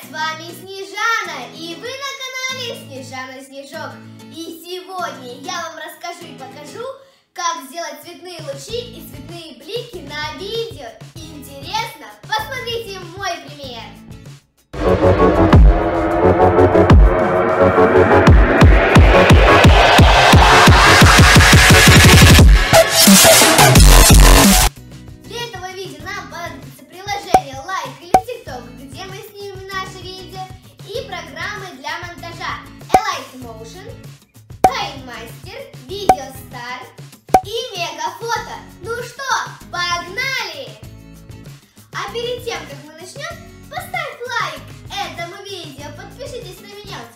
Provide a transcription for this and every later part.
С вами Снежана, и вы на канале Снежана Снежок. И сегодня я вам расскажу и покажу, как сделать цветные лучи и цветные блики на видео. Интересно? Посмотрите мой пример.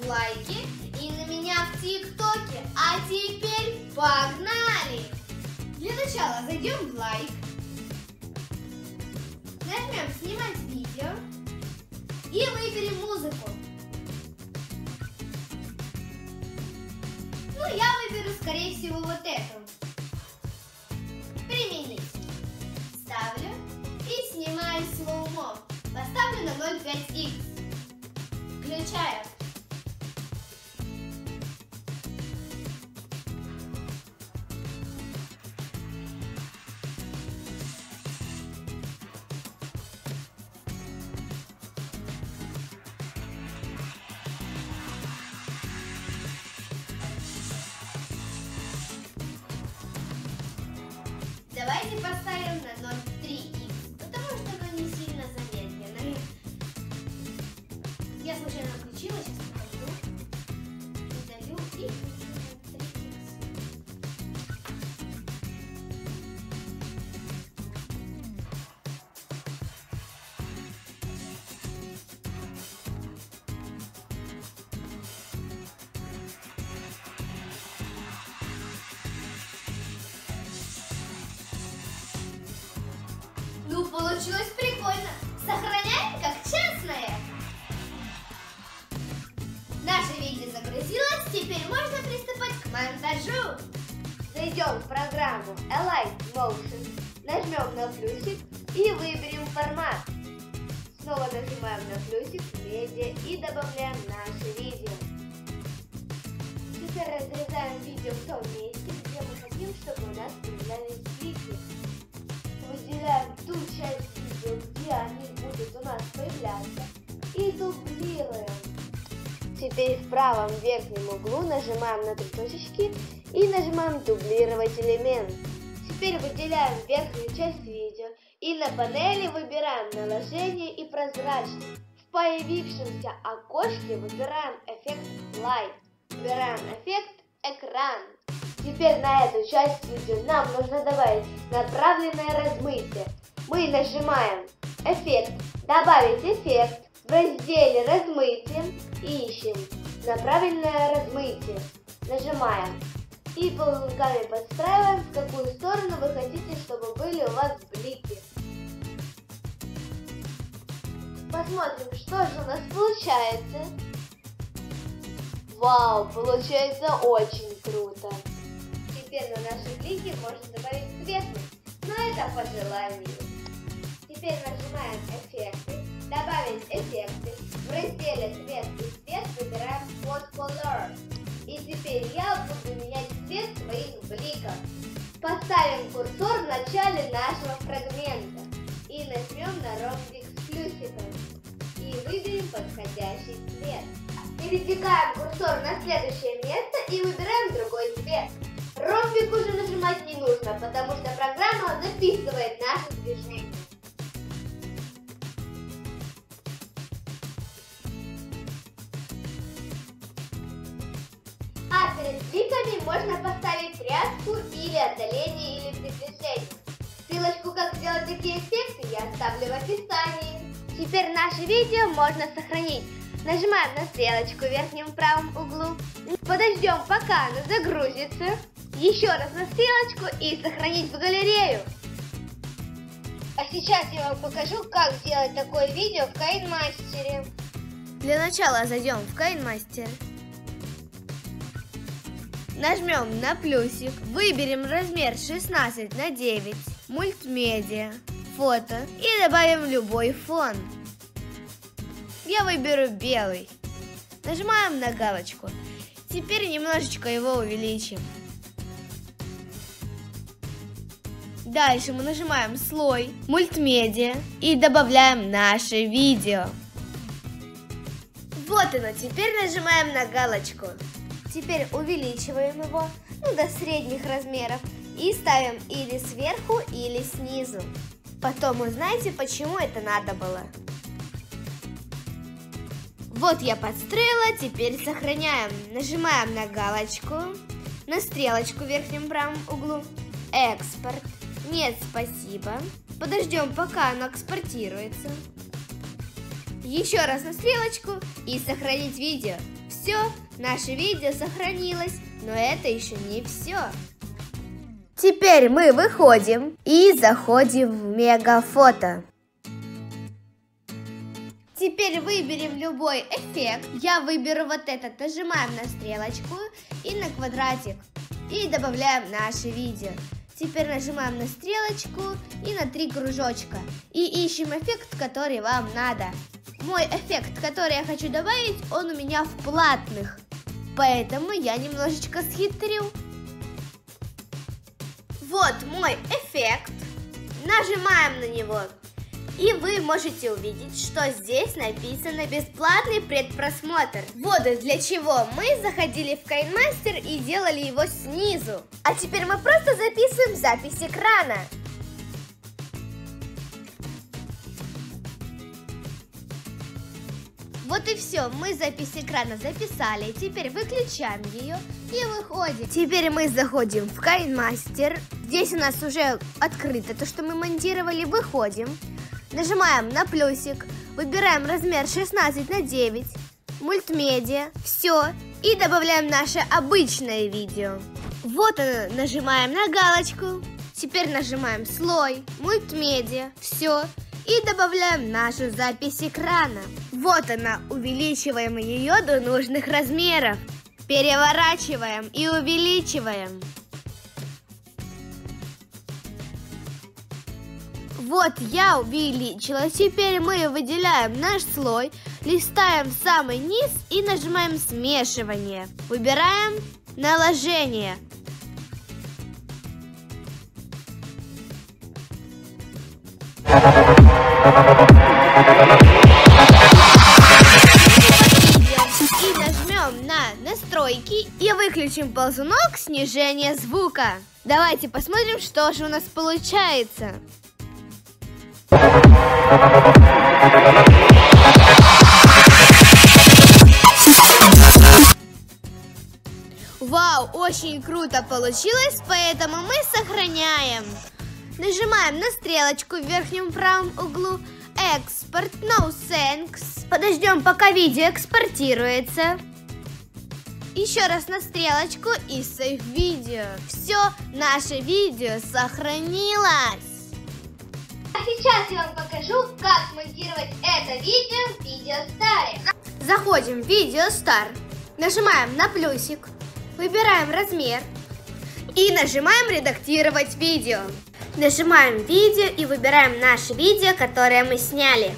В Like и на меня в ТикТоке. А теперь погнали! Для начала зайдем в Like. Нажмем «Снимать видео» и выберем музыку. Ну, я выберу, скорее всего, вот эту. Применить. Ставлю и снимаю slow-mo. Поставлю на 0.5x. Включаю. Давайте поставим на 0.3x, Ну, получилось прикольно. Сохраняем как честное. Наше видео загрузилось, теперь можно приступать к монтажу. Зайдем в программу Alight Motion, нажмем на плюсик и выберем формат. Снова нажимаем на плюсик медиа и добавляем наше видео. Теперь разрезаем видео в том месте, где мы хотим, чтобы у нас появлялись блики. Выделяем ту часть видео, где они будут у нас появляться и дублируем. Теперь в правом верхнем углу нажимаем на три точечки и нажимаем дублировать элемент. Теперь выделяем верхнюю часть видео и на панели выбираем наложение и прозрачность. В появившемся окошке выбираем эффект Light. Выбираем эффект Экран. Теперь на эту часть видео нам нужно добавить направленное размытие. Мы нажимаем эффект «Добавить эффект». В разделе «Размытие» ищем направленное размытие. Нажимаем и ползунками подстраиваем, в какую сторону вы хотите, чтобы были у вас блики. Посмотрим, что же у нас получается. Вау, получается очень круто. Блики можно добавить цветность, но это по желанию. Теперь нажимаем эффекты, добавить эффекты. В разделе цвет и цвет выбираем Spot Color. И теперь я буду менять цвет своих бликов. Поставим курсор в начале нашего фрагмента и нажмем на ромбик с плюсиком. И выберем подходящий цвет. Передвигаем курсор на следующее место и выбираем другой цвет. Ромбик уже нажимать не нужно, потому что программа записывает наше движение. А перед бликами можно поставить рядку или отдаление или приближение. Ссылочку, как сделать такие эффекты, я оставлю в описании. Теперь наше видео можно сохранить. Нажимаем на стрелочку в верхнем правом углу. Подождем, пока оно загрузится. Еще раз на стрелочку и сохранить в галерею. А сейчас я вам покажу, как сделать такое видео в KineMaster. Для начала зайдем в KineMaster. Нажмем на плюсик, выберем размер 16 на 9, мультмедиа, фото и добавим любой фон. я выберу белый. Нажимаем на галочку. Теперь немножечко его увеличим. Дальше мы нажимаем слой, мультмедиа и добавляем наше видео. Вот оно, теперь нажимаем на галочку. Теперь увеличиваем его ну, до средних размеров и ставим или сверху, или снизу. Потом узнаете, почему это надо было. Вот я подстроила, теперь сохраняем. Нажимаем на галочку, на стрелочку в верхнем правом углу. Экспорт. Нет, спасибо. Подождем, пока оно экспортируется. Еще раз на стрелочку и сохранить видео. Все, наше видео сохранилось, но это еще не все. Теперь мы выходим и заходим в мегафото. Теперь выберем любой эффект. Я выберу вот этот. Нажимаем на стрелочку и на квадратик. И добавляем наше видео. Теперь нажимаем на стрелочку и на три кружочка. И ищем эффект, который вам надо. Мой эффект, который я хочу добавить, он у меня в платных. Поэтому я немножечко схитрю. Вот мой эффект. Нажимаем на него. И вы можете увидеть, что здесь написано «Бесплатный предпросмотр». Вот для чего мы заходили в Кайнмастер и делали его снизу. А теперь мы просто записываем запись экрана. Вот и все, мы запись экрана записали, теперь выключаем ее и выходим. Теперь мы заходим в Кайнмастер. Здесь у нас уже открыто то, что мы монтировали, выходим. Нажимаем на плюсик, выбираем размер 16 на 9, мультмедиа, все, и добавляем наше обычное видео. Вот оно, нажимаем на галочку, теперь нажимаем слой, мультмедиа, все, и добавляем нашу запись экрана. Вот она, увеличиваем ее до нужных размеров. Переворачиваем и увеличиваем. Вот я увеличила. Теперь мы выделяем наш слой, листаем в самый низ и нажимаем смешивание. Выбираем наложение. И нажмем на настройки и выключим ползунок снижения звука. Давайте посмотрим, что же у нас получается. Вау, очень круто получилось, поэтому мы сохраняем. Нажимаем на стрелочку в верхнем правом углу Экспорт, no thanks. Подождем, пока видео экспортируется. Еще раз на стрелочку и save видео. Все, наше видео сохранилось. Сейчас я вам покажу, как монтировать это видео в Видеостаре. Заходим в Видео Стар, нажимаем на плюсик, выбираем размер и нажимаем редактировать видео. Нажимаем видео и выбираем наше видео, которое мы сняли.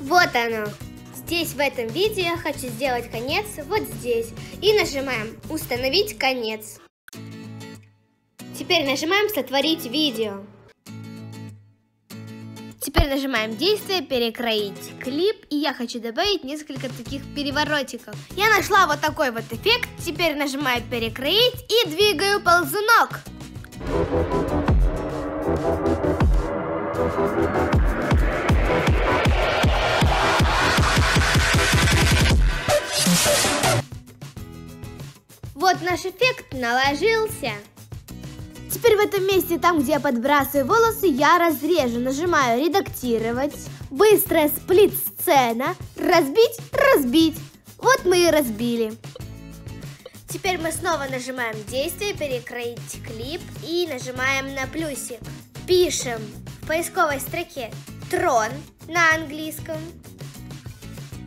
Вот оно. Здесь в этом видео я хочу сделать конец вот здесь. И нажимаем установить конец. Теперь нажимаем сотворить видео. Нажимаем действие перекроить клип, и я хочу добавить несколько таких переворотиков. Я нашла вот такой вот эффект, теперь нажимаю перекроить и двигаю ползунок. Вот наш эффект наложился. Теперь в этом месте, там, где я подбрасываю волосы, я разрежу. Нажимаю «Редактировать». Быстрая сплит-сцена. Разбить, разбить. Вот мы и разбили. Теперь мы снова нажимаем «Действие», «Перекроить клип» и нажимаем на плюсик. Пишем в поисковой строке «Трон» на английском.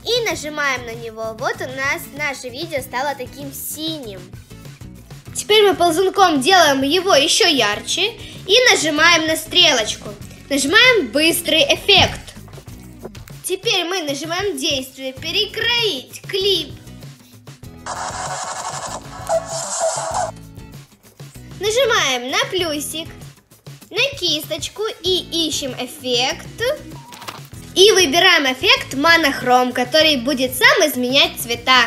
И нажимаем на него. Вот у нас наше видео стало таким синим. Теперь мы ползунком делаем его еще ярче и нажимаем на стрелочку. Нажимаем быстрый эффект. Теперь мы нажимаем действие «Перекроить клип». Нажимаем на плюсик, на кисточку и ищем эффект. И выбираем эффект монохром, который будет сам изменять цвета.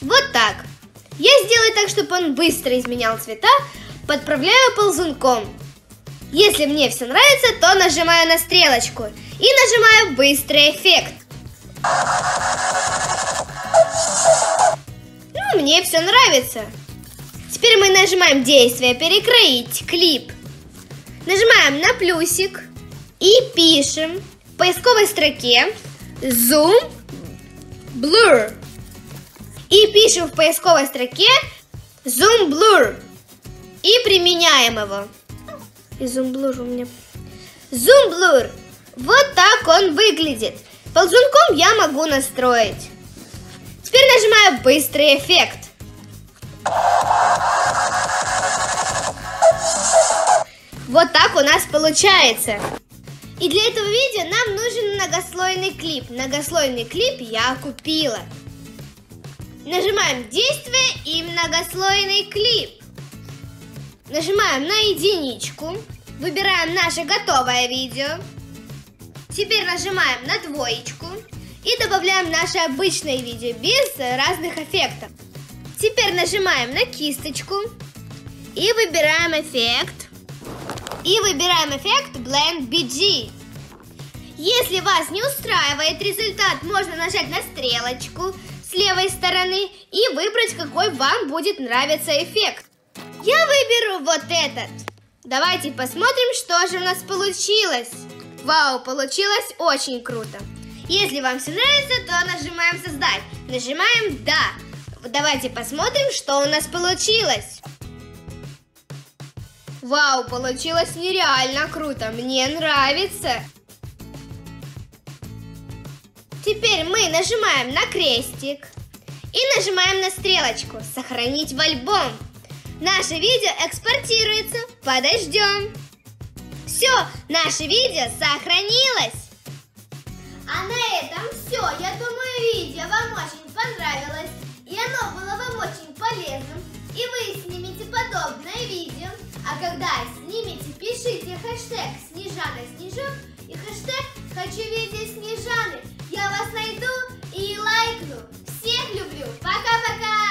Вот так. Я сделаю так, чтобы он быстро изменял цвета, подправляю ползунком. Если мне все нравится, то нажимаю на стрелочку и нажимаю быстрый эффект. Ну, мне все нравится. Теперь мы нажимаем действие «Перекроить клип». Нажимаем на плюсик и пишем в поисковой строке Zoom Blur. И пишем в поисковой строке Zoom Blur. И применяем его. И Zoom Blur у меня... Zoom Blur. Вот так он выглядит. Ползунком я могу настроить. Теперь нажимаю быстрый эффект. Вот так у нас получается. И для этого видео нам нужен многослойный клип. Многослойный клип я купила. Нажимаем действие и многослойный клип. Нажимаем на единичку. Выбираем наше готовое видео. Теперь нажимаем на двоечку и добавляем наше обычное видео без разных эффектов. Теперь нажимаем на кисточку и выбираем эффект. И выбираем эффект Blend BG. Если вас не устраивает результат, можно нажать на стрелочку левой стороны и выбрать, какой вам будет нравиться эффект. Я выберу вот этот. Давайте посмотрим, что же у нас получилось. Вау, получилось очень круто. Если вам все нравится, то нажимаем «Создать». Нажимаем «Да». Давайте посмотрим, что у нас получилось. Вау, получилось нереально круто. Мне нравится. Теперь мы нажимаем на крестик и нажимаем на стрелочку «Сохранить в альбом». Наше видео экспортируется. Подождем. Все, наше видео сохранилось. А на этом все. Я думаю, видео вам очень понравилось. И оно было вам очень полезным. И вы снимете подобное видео. А когда снимете, пишите хэштег Снежана Снежок и хэштег Хочу видеть Снежаны. Я вас найду и лайкну. Всех люблю. Пока-пока.